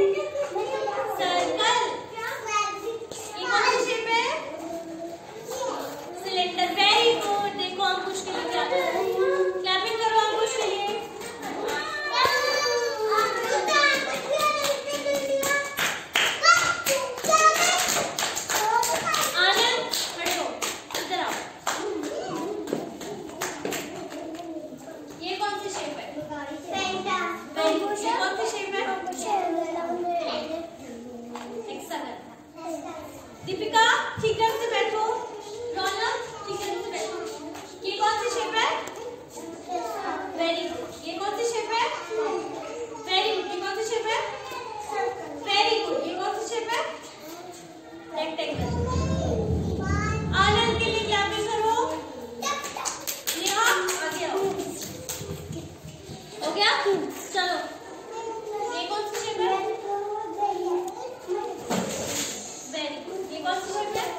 you. E ficar What's the